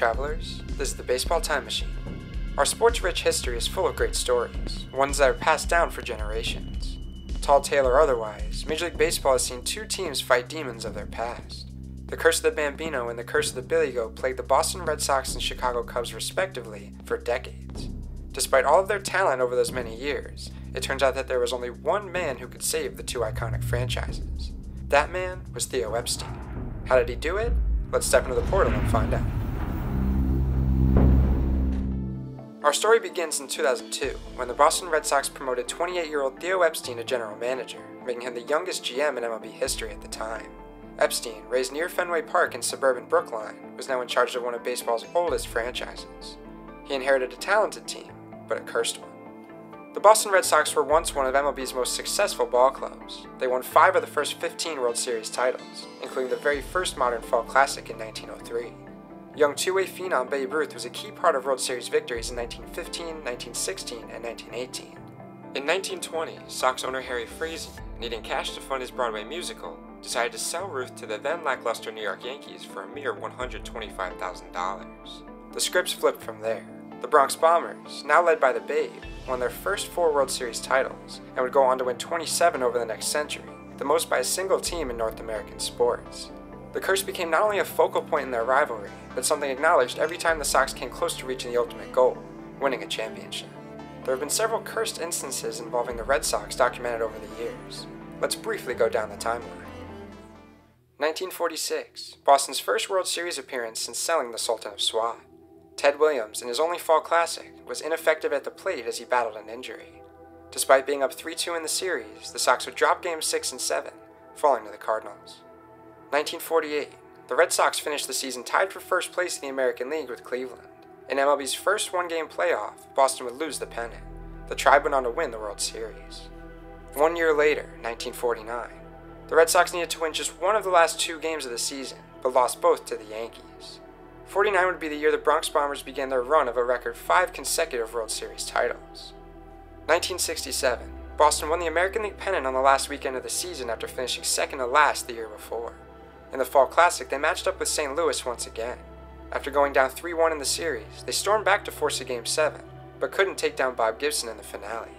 travelers. This is the Baseball Time Machine. Our sports rich history is full of great stories, ones that are passed down for generations. Tall tale or otherwise, Major League Baseball has seen two teams fight demons of their past. The Curse of the Bambino and the Curse of the Billy Goat plagued the Boston Red Sox and Chicago Cubs respectively for decades. Despite all of their talent over those many years, it turns out that there was only one man who could save the two iconic franchises. That man was Theo Epstein. How did he do it? Let's step into the portal and find out. Our story begins in 2002 when the Boston Red Sox promoted 28 year old Theo Epstein to general manager, making him the youngest GM in MLB history at the time. Epstein, raised near Fenway Park in suburban Brookline, was now in charge of one of baseball's oldest franchises. He inherited a talented team, but a cursed one. The Boston Red Sox were once one of MLB's most successful ball clubs. They won five of the first 15 World Series titles, including the very first modern Fall Classic in 1903. Young two-way phenom Babe Ruth was a key part of World Series victories in 1915, 1916, and 1918. In 1920, Sox owner Harry Frazee, needing cash to fund his Broadway musical, decided to sell Ruth to the then lackluster New York Yankees for a mere $125,000. The scripts flipped from there. The Bronx Bombers, now led by the Babe, won their first four World Series titles and would go on to win 27 over the next century, the most by a single team in North American sports. The curse became not only a focal point in their rivalry, but something acknowledged every time the Sox came close to reaching the ultimate goal, winning a championship. There have been several cursed instances involving the Red Sox documented over the years. Let's briefly go down the timeline. 1946, Boston's first World Series appearance since selling the Sultan of Swat. Ted Williams, in his only fall classic, was ineffective at the plate as he battled an injury. Despite being up 3 2 in the series, the Sox would drop games 6 and 7, falling to the Cardinals. 1948, the Red Sox finished the season tied for first place in the American League with Cleveland. In MLB's first one game playoff, Boston would lose the pennant. The Tribe went on to win the World Series. One year later, 1949, the Red Sox needed to win just one of the last two games of the season, but lost both to the Yankees. 49 would be the year the Bronx Bombers began their run of a record five consecutive World Series titles. 1967, Boston won the American League pennant on the last weekend of the season after finishing second to last the year before. In the Fall Classic, they matched up with St. Louis once again. After going down 3 1 in the series, they stormed back to force a Game 7, but couldn't take down Bob Gibson in the finale.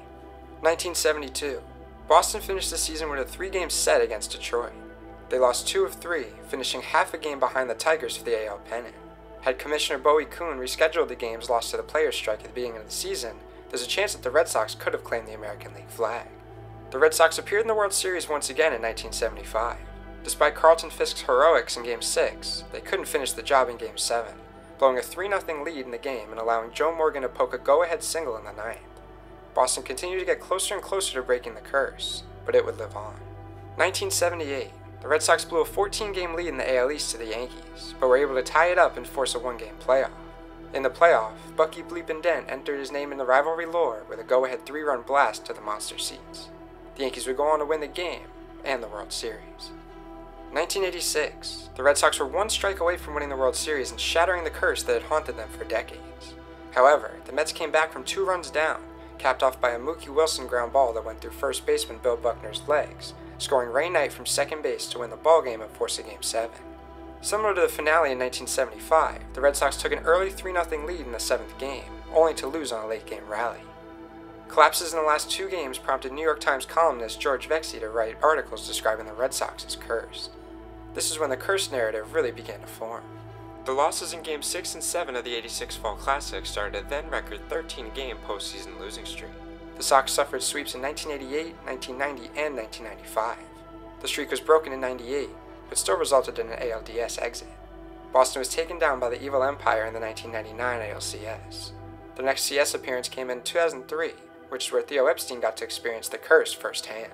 1972, Boston finished the season with a three game set against Detroit. They lost two of three, finishing half a game behind the Tigers for the AL pennant. Had Commissioner Bowie Kuhn rescheduled the games lost to the players' strike at the beginning of the season, there's a chance that the Red Sox could have claimed the American League flag. The Red Sox appeared in the World Series once again in 1975. Despite Carlton Fisk's heroics in Game 6, they couldn't finish the job in Game 7, blowing a 3 0 lead in the game and allowing Joe Morgan to poke a go ahead single in the ninth. Boston continued to get closer and closer to breaking the curse, but it would live on. 1978, the Red Sox blew a 14 game lead in the AL East to the Yankees, but were able to tie it up and force a one game playoff. In the playoff, Bucky Bleepin' Dent entered his name in the rivalry lore with a go ahead three run blast to the monster seats. The Yankees would go on to win the game and the World Series. 1986, the Red Sox were one strike away from winning the World Series and shattering the curse that had haunted them for decades. However, the Mets came back from two runs down, capped off by a Mookie Wilson ground ball that went through first baseman Bill Buckner's legs, scoring Ray Knight from second base to win the ballgame and force a Game 7. Similar to the finale in 1975, the Red Sox took an early 3 0 lead in the seventh game, only to lose on a late game rally. Collapses in the last two games prompted New York Times columnist George Vecsey to write articles describing the Red Sox as cursed. This is when the curse narrative really began to form. The losses in Games 6 and 7 of the 86 Fall Classic started a then record 13 game postseason losing streak. The Sox suffered sweeps in 1988, 1990, and 1995. The streak was broken in 98, but still resulted in an ALDS exit. Boston was taken down by the Evil Empire in the 1999 ALCS. Their next CS appearance came in 2003, which is where Theo Epstein got to experience the curse firsthand.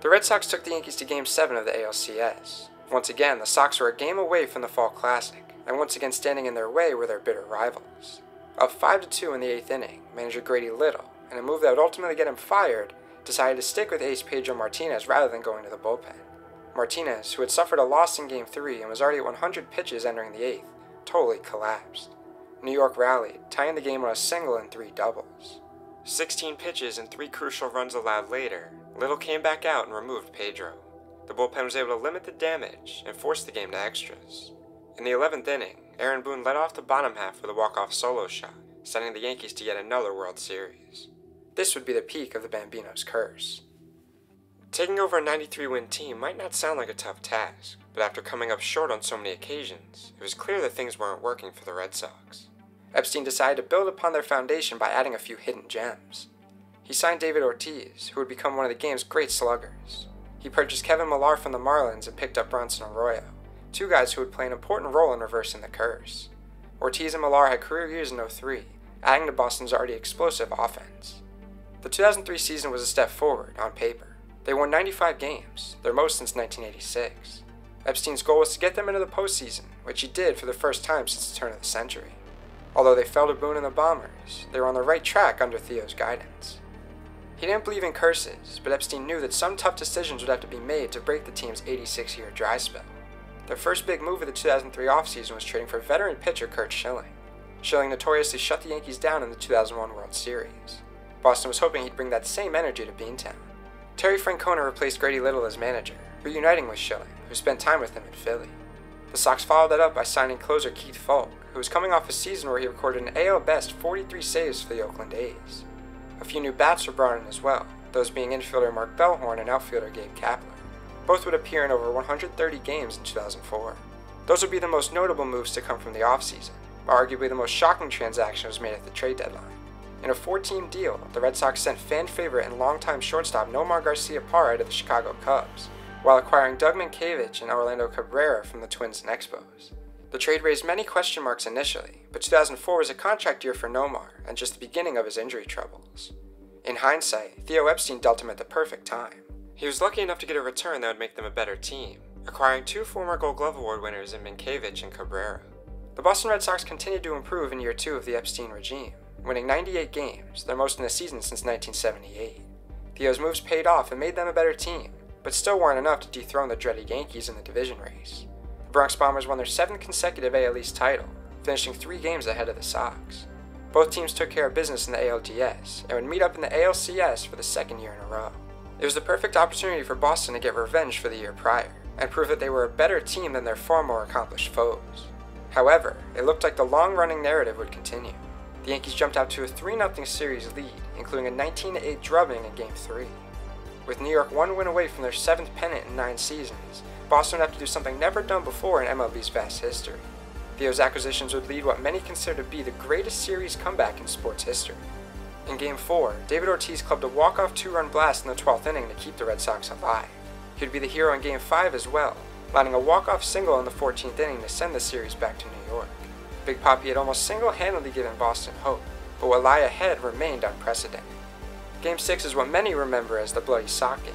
The Red Sox took the Yankees to Game 7 of the ALCS. Once again, the Sox were a game away from the Fall Classic, and once again standing in their way were their bitter rivals. Up 5 2 in the eighth inning, manager Grady Little in a move that would ultimately get him fired, decided to stick with ace Pedro Martinez rather than going to the bullpen. Martinez, who had suffered a loss in Game 3 and was already at 100 pitches entering the eighth, totally collapsed. New York rallied, tying the game on a single and three doubles. 16 pitches and three crucial runs allowed later, Little came back out and removed Pedro. The bullpen was able to limit the damage and force the game to extras. In the 11th inning, Aaron Boone led off the bottom half with a walk-off solo shot, sending the Yankees to yet another World Series. This would be the peak of the Bambino's curse. Taking over a 93 win team might not sound like a tough task, but after coming up short on so many occasions, it was clear that things weren't working for the Red Sox. Epstein decided to build upon their foundation by adding a few hidden gems. He signed David Ortiz, who would become one of the game's great sluggers. He purchased Kevin Millar from the Marlins and picked up Bronson Arroyo, two guys who would play an important role in reversing the curse. Ortiz and Millar had career years in 03, adding to Boston's already explosive offense. The 2003 season was a step forward, on paper. They won 95 games, their most since 1986. Epstein's goal was to get them into the postseason, which he did for the first time since the turn of the century. Although they fell to Boone and the Bombers, they were on the right track under Theo's guidance. He didn't believe in curses, but Epstein knew that some tough decisions would have to be made to break the team's 86 year dry spell. Their first big move of the 2003 offseason was trading for veteran pitcher Curt Schilling. Schilling notoriously shut the Yankees down in the 2001 World Series. Boston was hoping he'd bring that same energy to Beantown. Terry Francona replaced Grady Little as manager, reuniting with Schilling, who spent time with him in Philly. The Sox followed that up by signing closer Keith Foulke, who was coming off a season where he recorded an AL best 43 saves for the Oakland A's. A few new bats were brought in as well, those being infielder Mark Bellhorn and outfielder Gabe Kapler. Both would appear in over 130 games in 2004. Those would be the most notable moves to come from the offseason, arguably the most shocking transaction was made at the trade deadline. In a four team deal, the Red Sox sent fan favorite and longtime shortstop Nomar Garciaparra to the Chicago Cubs, while acquiring Doug Mientkiewicz and Orlando Cabrera from the Twins and Expos. The trade raised many question marks initially, but 2004 was a contract year for Nomar and just the beginning of his injury troubles. In hindsight, Theo Epstein dealt him at the perfect time. He was lucky enough to get a return that would make them a better team, acquiring two former Gold Glove Award winners in Mientkiewicz and Cabrera. The Boston Red Sox continued to improve in year two of the Epstein regime, winning 98 games, their most in a season since 1978. Theo's moves paid off and made them a better team, but still weren't enough to dethrone the dreaded Yankees in the division race. The Bronx Bombers won their seventh consecutive AL East title, finishing three games ahead of the Sox. Both teams took care of business in the ALDS and would meet up in the ALCS for the second year in a row. It was the perfect opportunity for Boston to get revenge for the year prior and prove that they were a better team than their far more accomplished foes. However, it looked like the long running narrative would continue. The Yankees jumped out to a 3 0 series lead, including a 19 8 drubbing in Game 3. With New York one win away from their seventh pennant in nine seasons, Boston would have to do something never done before in MLB's vast history. Theo's acquisitions would lead what many consider to be the greatest series comeback in sports history. In Game 4, David Ortiz clubbed a walk-off two-run blast in the 12th inning to keep the Red Sox alive. He'd be the hero in Game 5 as well, landing a walk-off single in the 14th inning to send the series back to New York. Big Papi had almost single-handedly given Boston hope, but what lay ahead remained unprecedented. Game 6 is what many remember as the bloody sock game.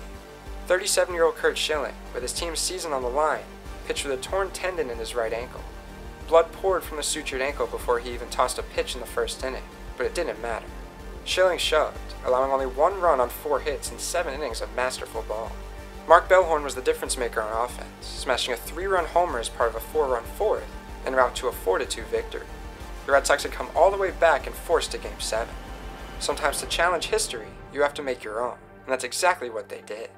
37-year-old Curt Schilling, with his team's season on the line, pitched with a torn tendon in his right ankle. Blood poured from the sutured ankle before he even tossed a pitch in the first inning, but it didn't matter. Schilling shoved, allowing only one run on four hits in seven innings of masterful ball. Mark Bellhorn was the difference maker on offense, smashing a three-run homer as part of a four-run fourth en route to a 4-2 victory. The Red Sox had come all the way back and forced to Game 7. Sometimes to challenge history, you have to make your own, and that's exactly what they did.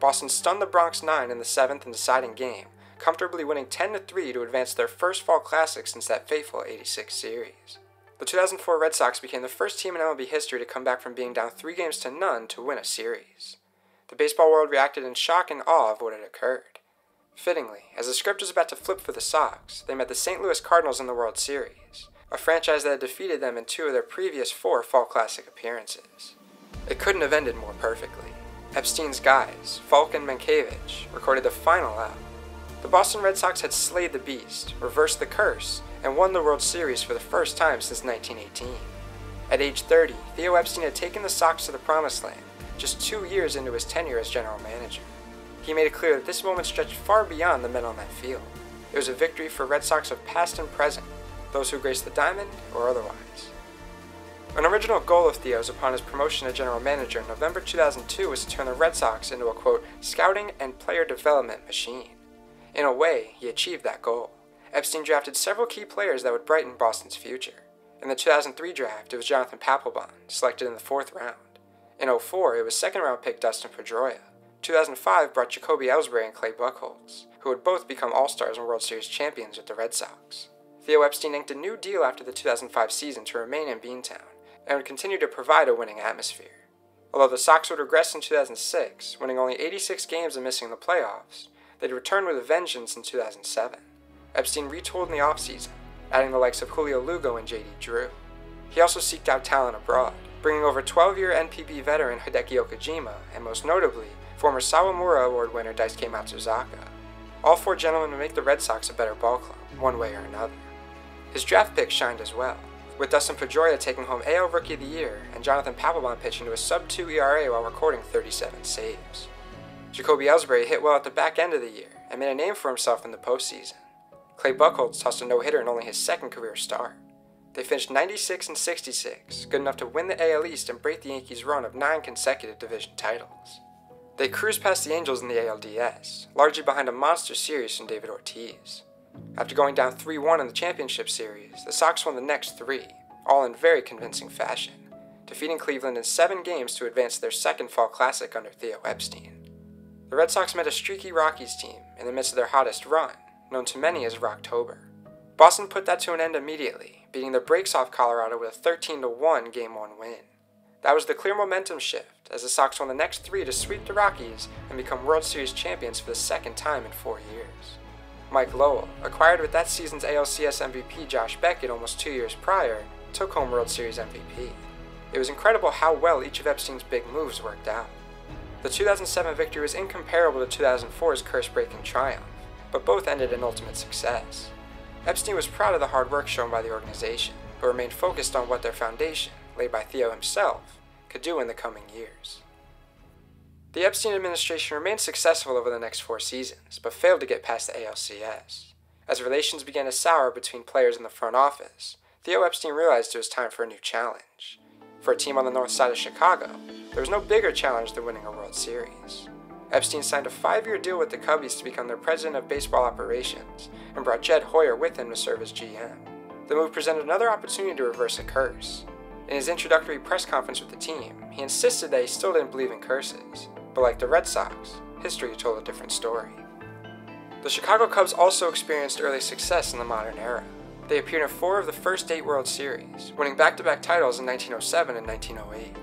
Boston stunned the Bronx 9 in the seventh and deciding game, comfortably winning 10-3 to advance their first fall classic since that fateful 86 series. The 2004 Red Sox became the first team in MLB history to come back from being down three games to none to win a series. The baseball world reacted in shock and awe of what had occurred. Fittingly, as the script was about to flip for the Sox, they met the St. Louis Cardinals in the World Series, a franchise that had defeated them in two of their previous four Fall Classic appearances. It couldn't have ended more perfectly. Epstein's guys, Foulke and Mientkiewicz, recorded the final out. The Boston Red Sox had slayed the beast, reversed the curse, and won the World Series for the first time since 1918. At age 30, Theo Epstein had taken the Sox to the promised land, just two years into his tenure as general manager. He made it clear that this moment stretched far beyond the men on that field. It was a victory for Red Sox of past and present, those who graced the diamond or otherwise. An original goal of Theo's upon his promotion to general manager in November 2002 was to turn the Red Sox into a quote, scouting and player development machine. In a way, he achieved that goal. Epstein drafted several key players that would brighten Boston's future. In the 2003 draft, it was Jonathan Papelbon, selected in the fourth round. In 04, it was second round pick Dustin Pedroia. 2005 brought Jacoby Ellsbury and Clay Buchholz, who would both become All Stars and World Series champions with the Red Sox. Theo Epstein inked a new deal after the 2005 season to remain in Beantown and would continue to provide a winning atmosphere. Although the Sox would regress in 2006, winning only 86 games and missing the playoffs, they'd return with a vengeance in 2007. Epstein retooled in the offseason, adding the likes of Julio Lugo and JD Drew. He also seeked out talent abroad, bringing over 12 year NPB veteran Hideki Okajima, and most notably, former Sawamura Award winner Daisuke Matsuzaka. All four gentlemen would make the Red Sox a better ball club, one way or another. His draft pick shined as well, with Dustin Pedroia taking home AL Rookie of the Year and Jonathan Papelbon pitching to a sub-2 ERA while recording 37 saves. Jacoby Ellsbury hit well at the back end of the year and made a name for himself in the postseason. Clay Buchholz tossed a no-hitter in only his second career start. They finished 96 and 66, good enough to win the AL East and break the Yankees' run of nine consecutive division titles. They cruised past the Angels in the ALDS, largely behind a monster series from David Ortiz. After going down 3 1 in the championship series, the Sox won the next three, all in very convincing fashion, defeating Cleveland in seven games to advance their second fall classic under Theo Epstein. The Red Sox met a streaky Rockies team in the midst of their hottest run, known to many as Rocktober. Boston put that to an end immediately, beating the brakes off Colorado with a 13 1 Game 1 win. That was the clear momentum shift, as the Sox won the next three to sweep the Rockies and become World Series champions for the second time in four years. Mike Lowell, acquired with that season's ALCS MVP Josh Beckett almost two years prior, took home World Series MVP. It was incredible how well each of Epstein's big moves worked out. The 2007 victory was incomparable to 2004's curse breaking triumph, but both ended in ultimate success. Epstein was proud of the hard work shown by the organization, but remained focused on what their foundation, laid by Theo himself, could do in the coming years. The Epstein administration remained successful over the next four seasons, but failed to get past the ALCS. As relations began to sour between players in the front office, Theo Epstein realized it was time for a new challenge. For a team on the north side of Chicago, there was no bigger challenge than winning a World Series. Epstein signed a five year deal with the Cubbies to become their president of baseball operations and brought Jed Hoyer with him to serve as GM. The move presented another opportunity to reverse a curse. In his introductory press conference with the team, he insisted that he still didn't believe in curses, but like the Red Sox, history told a different story. The Chicago Cubs also experienced early success in the modern era. They appeared in four of the first eight World Series, winning back to back titles in 1907 and 1908.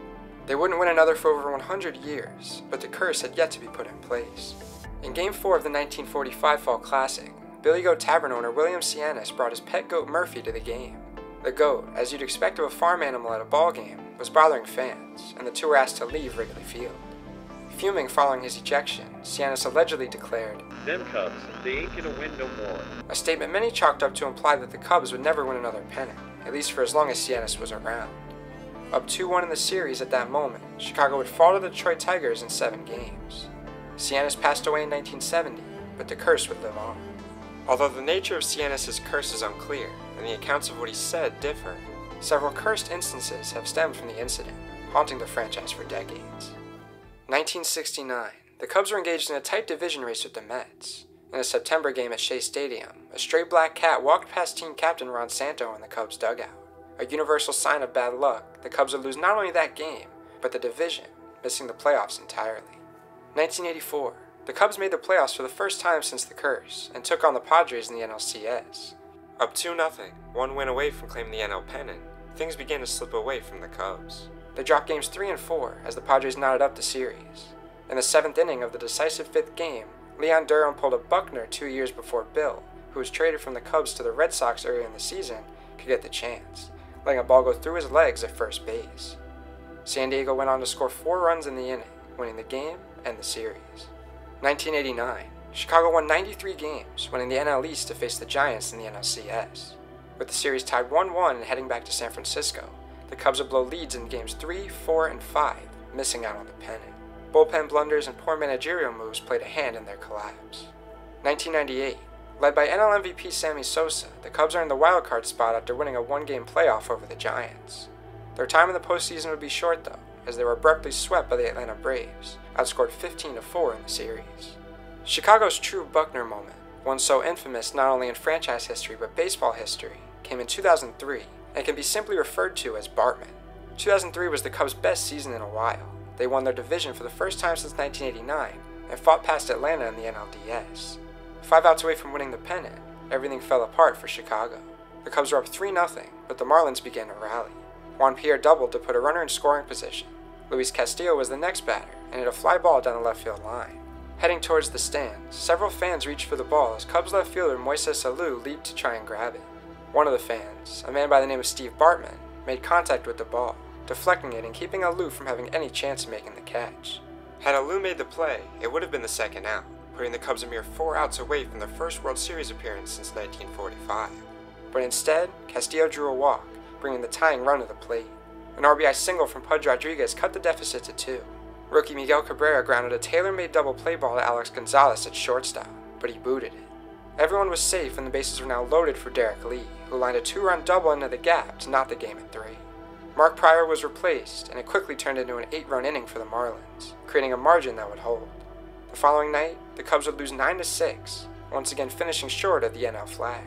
They wouldn't win another for over 100 years, but the curse had yet to be put in place. In Game 4 of the 1945 Fall Classic, Billy Goat Tavern owner William Sianis brought his pet goat Murphy to the game. The goat, as you'd expect of a farm animal at a ball game, was bothering fans, and the two were asked to leave Wrigley Field. Fuming following his ejection, Sianis allegedly declared, Them Cubs, they ain't gonna win no more. A statement many chalked up to imply that the Cubs would never win another pennant, at least for as long as Sianis was around. Up 2 1 in the series at that moment, Chicago would fall to the Detroit Tigers in seven games. Sianis passed away in 1970, but the curse would live on. Although the nature of Sianis' curse is unclear, and the accounts of what he said differ, several cursed instances have stemmed from the incident, haunting the franchise for decades. 1969, the Cubs were engaged in a tight division race with the Mets. In a September game at Shea Stadium, a stray black cat walked past team captain Ron Santo in the Cubs dugout. A universal sign of bad luck, the Cubs would lose not only that game, but the division, missing the playoffs entirely. 1984, the Cubs made the playoffs for the first time since the curse and took on the Padres in the NLCS. Up 2 0, one win away from claiming the NL pennant, things began to slip away from the Cubs. They dropped games 3 and 4 as the Padres knotted up the series. In the seventh inning of the decisive fifth game, Leon Durham pulled a Buckner two years before Bill, who was traded from the Cubs to the Red Sox earlier in the season, could get the chance, letting a ball go through his legs at first base. San Diego went on to score four runs in the inning, winning the game and the series. 1989, Chicago won 93 games, winning the NL East to face the Giants in the NLCS. With the series tied 1 1 and heading back to San Francisco, the Cubs would blow leads in games 3, 4, and 5, missing out on the pennant. Bullpen blunders and poor managerial moves played a hand in their collapse. 1998, led by NL MVP Sammy Sosa, the Cubs earned the wild card spot after winning a one game playoff over the Giants. Their time in the postseason would be short, though, as they were abruptly swept by the Atlanta Braves, outscored 15 4 in the series. Chicago's true Buckner moment, one so infamous not only in franchise history but baseball history, came in 2003 and can be simply referred to as Bartman. 2003 was the Cubs' best season in a while. They won their division for the first time since 1989 and fought past Atlanta in the NLDS. Five outs away from winning the pennant, everything fell apart for Chicago. The Cubs were up 3 0, but the Marlins began to rally. Juan Pierre doubled to put a runner in scoring position. Luis Castillo was the next batter and hit a fly ball down the left field line. Heading towards the stands, several fans reached for the ball as Cubs left fielder Moises Alou leaped to try and grab it. One of the fans, a man by the name of Steve Bartman, made contact with the ball, deflecting it and keeping Alou from having any chance of making the catch. Had Alou made the play, it would have been the second out, putting the Cubs a mere four outs away from their first World Series appearance since 1945. But instead, Castillo drew a walk, bringing the tying run to the plate. An RBI single from Pudge Rodriguez cut the deficit to two. Rookie Miguel Cabrera grounded a tailor-made double play ball to Alex Gonzalez at shortstop, but he booted it. Everyone was safe and the bases were now loaded for Derrek Lee, who lined a two-run double into the gap to knot the game at three. Mark Prior was replaced, and it quickly turned into an eight-run inning for the Marlins, creating a margin that would hold. The following night, the Cubs would lose 9 to 6, once again finishing short of the NL flag.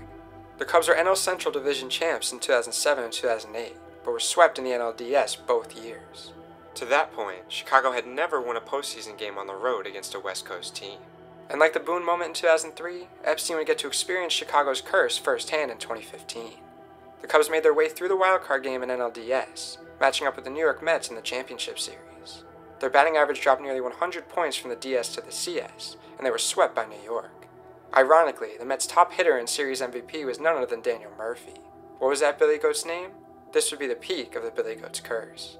The Cubs were NL Central Division champs in 2007 and 2008, but were swept in the NLDS both years. To that point, Chicago had never won a postseason game on the road against a West Coast team. And like the Boone moment in 2003, Epstein would get to experience Chicago's curse firsthand in 2015. The Cubs made their way through the wildcard game in NLDS, matching up with the New York Mets in the championship series. Their batting average dropped nearly 100 points from the DS to the CS, and they were swept by New York. Ironically, the Mets' top hitter and series MVP was none other than Daniel Murphy. What was that Billy Goat's name? This would be the peak of the Billy Goat's curse.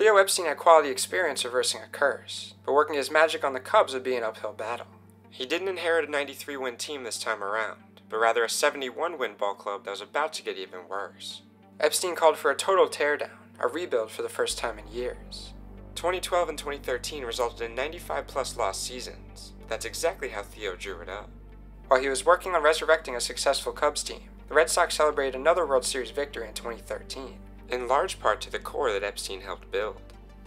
Theo Epstein had quality experience reversing a curse, but working his magic on the Cubs would be an uphill battle. He didn't inherit a 93 win team this time around, but rather a 71 win ball club that was about to get even worse. Epstein called for a total teardown, a rebuild for the first time in years. 2012 and 2013 resulted in 95 plus lost seasons. That's exactly how Theo drew it up. While he was working on resurrecting a successful Cubs team, the Red Sox celebrated another World Series victory in 2013, in large part to the core that Epstein helped build.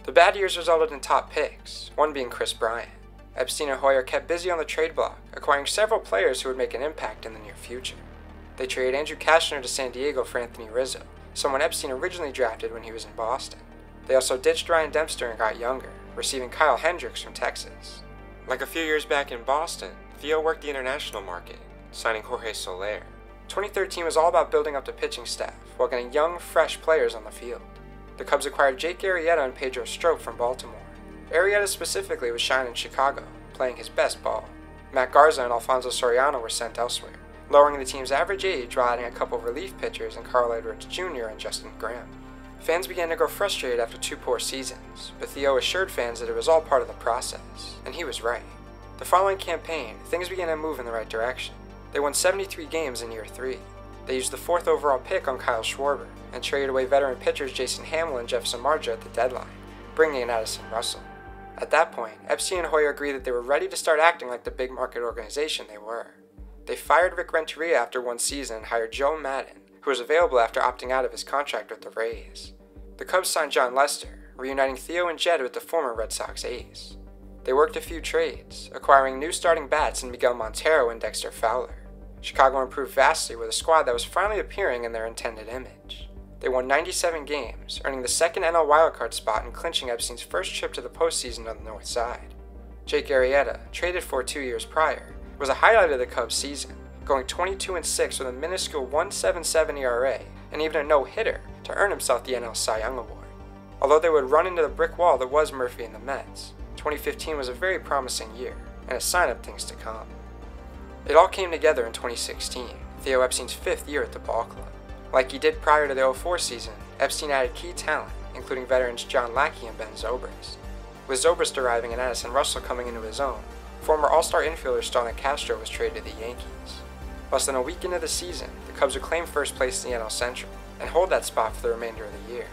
The bad years resulted in top picks, one being Kris Bryant. Epstein and Hoyer kept busy on the trade block, acquiring several players who would make an impact in the near future. They traded Andrew Cashner to San Diego for Anthony Rizzo, someone Epstein originally drafted when he was in Boston. They also ditched Ryan Dempster and got younger, receiving Kyle Hendricks from Texas. Like a few years back in Boston, Theo worked the international market, signing Jorge Soler. 2013 was all about building up the pitching staff while getting young, fresh players on the field. The Cubs acquired Jake Arrieta and Pedro Strop from Baltimore. Arrieta specifically was shining in Chicago, playing his best ball. Matt Garza and Alfonso Soriano were sent elsewhere, lowering the team's average age while adding a couple relief pitchers in Carl Edwards Jr. and Justin Grimm. Fans began to grow frustrated after two poor seasons, but Theo assured fans that it was all part of the process, and he was right. The following campaign, things began to move in the right direction. They won 73 games in year three. They used the fourth overall pick on Kyle Schwarber and traded away veteran pitchers Jason Hammel and Jeff Samardzija at the deadline, bringing in Addison Russell. At that point, Epstein and Hoyer agreed that they were ready to start acting like the big market organization they were. They fired Rick Renteria after one season and hired Joe Maddon, who was available after opting out of his contract with the Rays. The Cubs signed Jon Lester, reuniting Theo and Jed with the former Red Sox ace. They worked a few trades, acquiring new starting bats in Miguel Montero and Dexter Fowler. Chicago improved vastly with a squad that was finally appearing in their intended image. They won 97 games, earning the second NL wildcard spot and clinching Epstein's first trip to the postseason on the north side. Jake Arrieta, traded for two years prior, was a highlight of the Cubs' season, going 22 6 with a minuscule 1.77 ERA and even a no-hitter to earn himself the NL Cy Young Award. Although they would run into the brick wall that was Murphy and the Mets, 2015 was a very promising year and a sign of things to come. It all came together in 2016, Theo Epstein's fifth year at the ball club. Like he did prior to the 04 season, Epstein added key talent, including veterans John Lackey and Ben Zobrist. With Zobrist arriving and Addison Russell coming into his own, former All-Star infielder Starlin Castro was traded to the Yankees. Less than a week into the season, the Cubs would claim first place in the NL Central and hold that spot for the remainder of the year.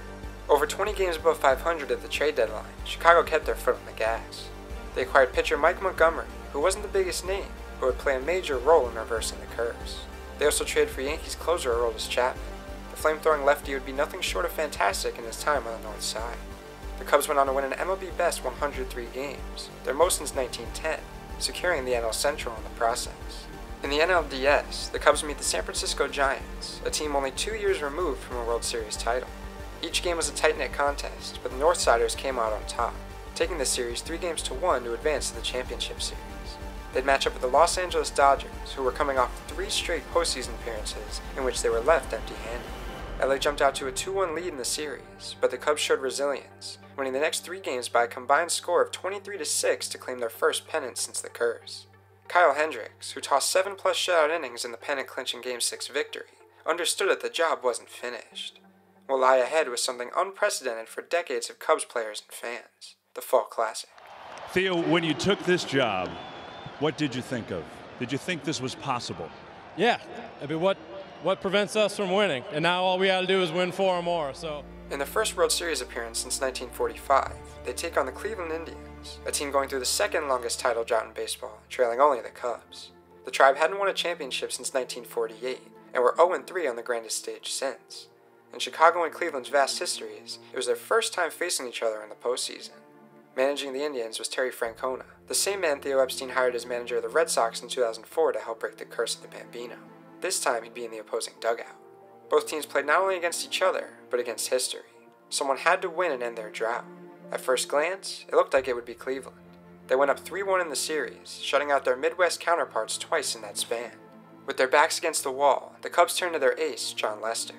Over 20 games above 500 at the trade deadline, Chicago kept their foot on the gas. They acquired pitcher Mike Montgomery, who wasn't the biggest name, but would play a major role in reversing the curse. They also traded for Yankees closer Aroldis Chapman. The flame-throwing lefty would be nothing short of fantastic in his time on the north side. The Cubs went on to win an MLB best 103 games, their most since 1910, securing the NL Central in the process. In the NLDS, the Cubs meet the San Francisco Giants, a team only two years removed from a World Series title. Each game was a tight-knit contest, but the Northsiders came out on top, taking the series three games to one to advance to the championship series. They'd match up with the Los Angeles Dodgers, who were coming off three straight postseason appearances in which they were left empty handed. LA jumped out to a 2 1 lead in the series, but the Cubs showed resilience, winning the next three games by a combined score of 23 6 to claim their first pennant since the curse. Kyle Hendricks, who tossed 7 plus shutout innings in the pennant clinching Game 6 victory, understood that the job wasn't finished. What lie ahead was something unprecedented for decades of Cubs players and fans the Fall Classic. Theo, when you took this job, what did you think of? Did you think this was possible? Yeah. I mean, what what prevents us from winning? And now all we got to do is win four or more. So. In the first World Series appearance since 1945, they take on the Cleveland Indians, a team going through the second longest title drought in baseball, trailing only the Cubs. The tribe hadn't won a championship since 1948 and were 0 3 on the grandest stage since. In Chicago and Cleveland's vast histories, it was their first time facing each other in the postseason. Managing the Indians was Terry Francona, the same man Theo Epstein hired as manager of the Red Sox in 2004 to help break the curse of the Bambino. This time he'd be in the opposing dugout. Both teams played not only against each other, but against history. Someone had to win and end their drought. At first glance, it looked like it would be Cleveland. They went up 3 1 in the series, shutting out their Midwest counterparts twice in that span. With their backs against the wall, the Cubs turned to their ace, Jon Lester.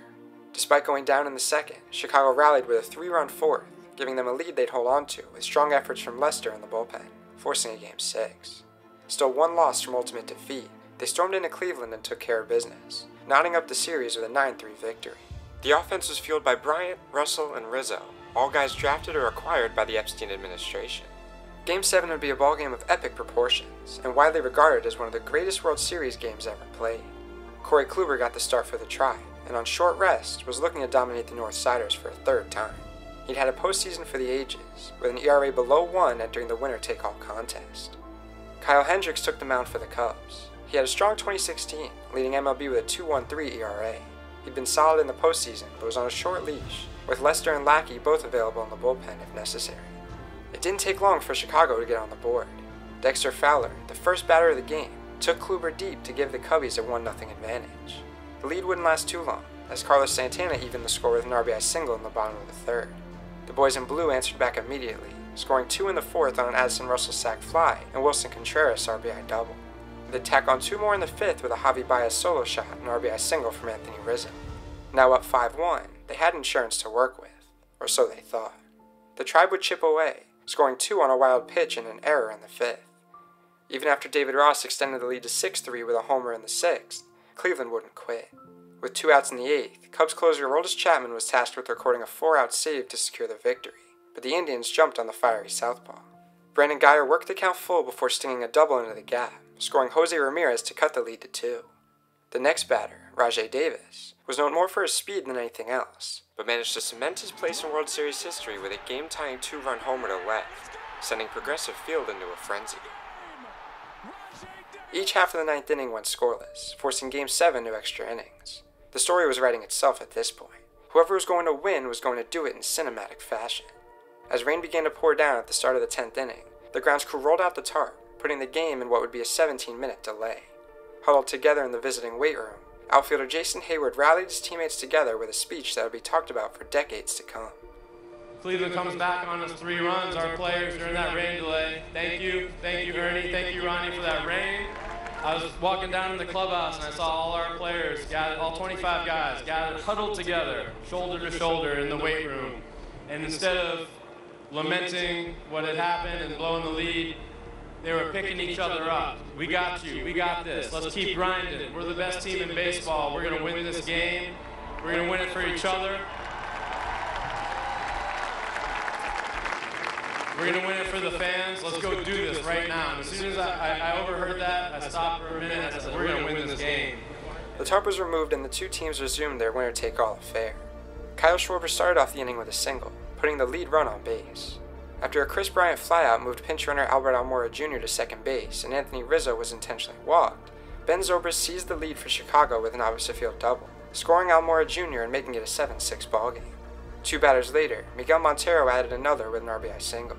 Despite going down in the second, Chicago rallied with a three run fourth, giving them a lead they'd hold on to with strong efforts from Lester in the bullpen, forcing a game six. Still one loss from ultimate defeat, they stormed into Cleveland and took care of business, knotting up the series with a 9 3 victory. The offense was fueled by Bryant, Russell, and Rizzo, all guys drafted or acquired by the Epstein administration. Game 7 would be a ballgame of epic proportions, and widely regarded as one of the greatest World Series games ever played. Corey Kluber got the start for the Tribe, and on short rest was looking to dominate the North Siders for a third time. He'd had a postseason for the ages, with an ERA below 1 entering the winner take all contest. Kyle Hendricks took the mound for the Cubs, he had a strong 2016, leading MLB with a 2.13 ERA. He'd been solid in the postseason, but was on a short leash, with Lester and Lackey both available in the bullpen if necessary. It didn't take long for Chicago to get on the board. Dexter Fowler, the first batter of the game, took Kluber deep to give the Cubbies a 1 0 advantage. The lead wouldn't last too long, as Carlos Santana evened the score with an RBI single in the bottom of the third. The boys in blue answered back immediately, scoring two in the fourth on an Addison Russell sac fly and Willson Contreras RBI double. They tack on two more in the fifth with a Javy Baez solo shot and RBI single from Anthony Rizzo. Now up 5 1, they had insurance to work with, or so they thought. The tribe would chip away, scoring two on a wild pitch and an error in the fifth. Even after David Ross extended the lead to 6 3 with a homer in the sixth, Cleveland wouldn't quit. With two outs in the eighth, Cubs closer Aroldis Chapman was tasked with recording a four out save to secure the victory, but the Indians jumped on the fiery southpaw. Brandon Guyer worked the count full before stinging a double into the gap scoring Jose Ramirez to cut the lead to two. The next batter, Rajai Davis, was known more for his speed than anything else, but managed to cement his place in World Series history with a game tying two run homer to left, sending Progressive Field into a frenzy. Each half of the ninth inning went scoreless, forcing Game 7 to extra innings. The story was writing itself at this point. Whoever was going to win was going to do it in cinematic fashion. As rain began to pour down at the start of the 10th inning, the grounds crew rolled out the tarp, putting the game in what would be a 17 minute delay. Huddled together in the visiting weight room, outfielder Jason Heyward rallied his teammates together with a speech that would be talked about for decades to come. Cleveland comes back on us three runs. Our players during that rain delay. Thank you, thank you, Ernie, thank you, Ronnie, for that rain. I was walking down in the clubhouse and I saw all our players, all 25 guys, gathered, huddled together, shoulder to shoulder in the weight room. And instead of lamenting what had happened and blowing the lead, they were picking each other up. We got you. We got this. Let's keep grinding. We're the best team in baseball. We're going to win this game. We're going to win it for each other. We're going to win it for the fans. Let's go do this right now. And as soon as I, I, overheard that, I stopped for a minute. I said, we're going to win this game. The tarp was removed and the two teams resumed their winner-take-all affair. Kyle Schwarber started off the inning with a single, putting the lead run on base. After a Kris Bryant flyout moved pinch runner Albert Almora Jr. to second base and Anthony Rizzo was intentionally walked, Ben Zobrist seized the lead for Chicago with an opposite field double, scoring Almora Jr. and making it a 7-6 ballgame. Two batters later, Miguel Montero added another with an RBI single.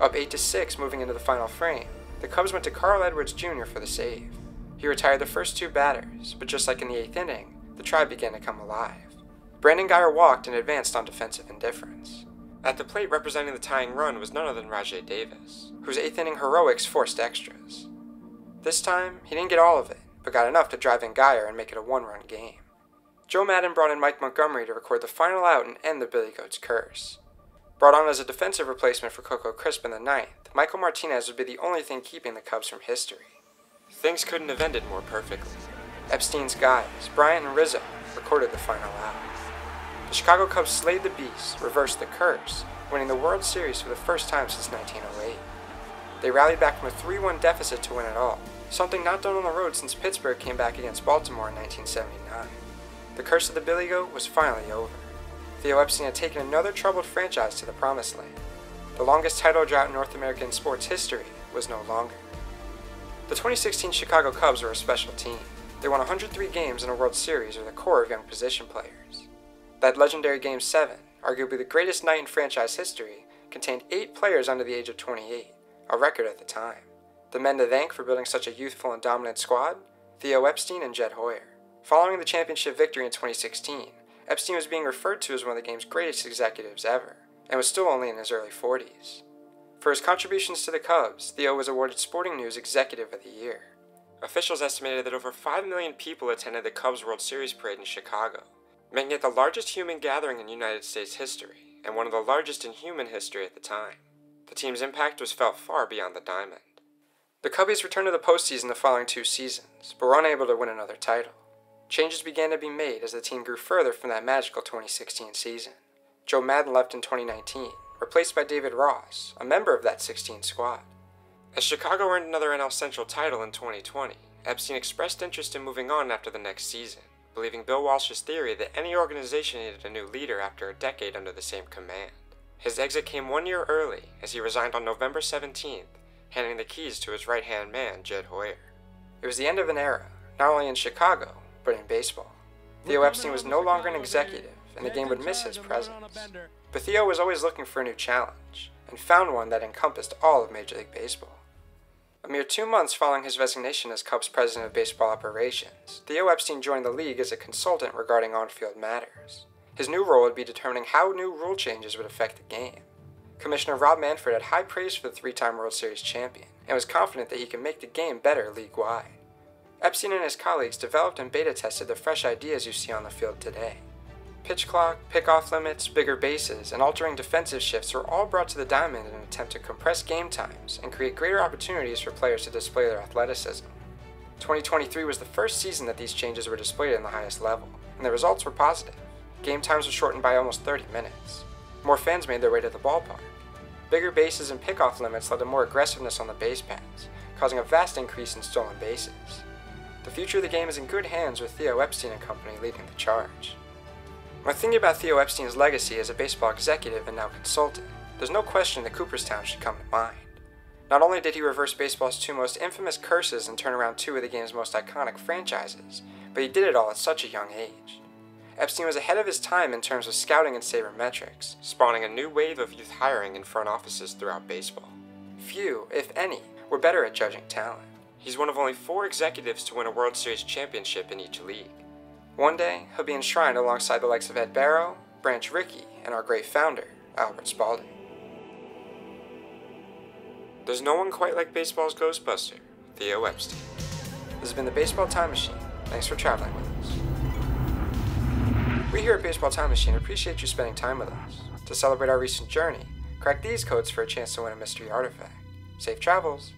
Up 8 to 6 moving into the final frame, the Cubs went to Carl Edwards Jr. for the save. He retired the first two batters, but just like in the eighth inning, the tribe began to come alive. Brandon Guyer walked and advanced on defensive indifference. At the plate representing the tying run was none other than Rajai Davis, whose eighth inning heroics forced extras. This time, he didn't get all of it, but got enough to drive in Guyer and make it a one run game. Joe Maddon brought in Mike Montgomery to record the final out and end the Billy Goats curse. Brought on as a defensive replacement for Coco Crisp in the ninth, Michael Martinez would be the only thing keeping the Cubs from history. Things couldn't have ended more perfectly. Epstein's guys, Bryant and Rizzo, recorded the final out. The Chicago Cubs slayed the beast, reversed the curse, winning the World Series for the first time since 1908. They rallied back from a 3 1 deficit to win it all, something not done on the road since Pittsburgh came back against Baltimore in 1979. The curse of the Billy Goat was finally over. Theo Epstein had taken another troubled franchise to the promised land. The longest title drought in North American sports history was no longer. The 2016 Chicago Cubs were a special team. They won 103 games in a World Series with a core of young position players. That legendary Game 7, arguably the greatest night in franchise history, contained eight players under the age of 28, a record at the time. The men to thank for building such a youthful and dominant squad? Theo Epstein and Jed Hoyer. Following the championship victory in 2016, Epstein was being referred to as one of the game's greatest executives ever, and was still only in his early 40s. For his contributions to the Cubs, Theo was awarded Sporting News Executive of the Year. Officials estimated that over 5 million people attended the Cubs World Series parade in Chicago, making it the largest human gathering in United States history, and one of the largest in human history at the time. The team's impact was felt far beyond the diamond. The Cubbies returned to the postseason the following two seasons, but were unable to win another title. Changes began to be made as the team grew further from that magical 2016 season. Joe Maddon left in 2019, replaced by David Ross, a member of that 16 squad. As Chicago earned another NL Central title in 2020, Epstein expressed interest in moving on after the next season, believing Bill Walsh's theory that any organization needed a new leader after a decade under the same command. His exit came one year early as he resigned on November 17th, handing the keys to his right hand man, Jed Hoyer. It was the end of an era, not only in Chicago, but in baseball. Theo Epstein was no longer an executive, and the game would miss his presence. But Theo was always looking for a new challenge, and found one that encompassed all of Major League Baseball. A mere two months following his resignation as Cubs president of baseball operations, Theo Epstein joined the league as a consultant regarding on field matters. His new role would be determining how new rule changes would affect the game. Commissioner Rob Manfred had high praise for the three time World Series champion and was confident that he could make the game better league wide. Epstein and his colleagues developed and beta tested the fresh ideas you see on the field today. Pitch clock, pickoff limits, bigger bases, and altering defensive shifts were all brought to the diamond in an attempt to compress game times and create greater opportunities for players to display their athleticism. 2023 was the first season that these changes were displayed in the highest level, and the results were positive. Game times were shortened by almost 30 minutes. More fans made their way to the ballpark. Bigger bases and pickoff limits led to more aggressiveness on the base paths, causing a vast increase in stolen bases. The future of the game is in good hands with Theo Epstein and company leading the charge. When thinking about Theo Epstein's legacy as a baseball executive and now consultant, there's no question that Cooperstown should come to mind. Not only did he reverse baseball's two most infamous curses and turn around two of the game's most iconic franchises, but he did it all at such a young age. Epstein was ahead of his time in terms of scouting and sabermetrics, spawning a new wave of youth hiring in front offices throughout baseball. Few, if any, were better at judging talent. He's one of only four executives to win a World Series championship in each league. One day, he'll be enshrined alongside the likes of Ed Barrow, Branch Rickey, and our great founder, Albert Spalding. There's no one quite like baseball's Ghostbuster, Theo Epstein. This has been the Baseball Time Machine. Thanks for traveling with us. We here at Baseball Time Machine appreciate you spending time with us. To celebrate our recent journey, crack these codes for a chance to win a mystery artifact. Safe travels!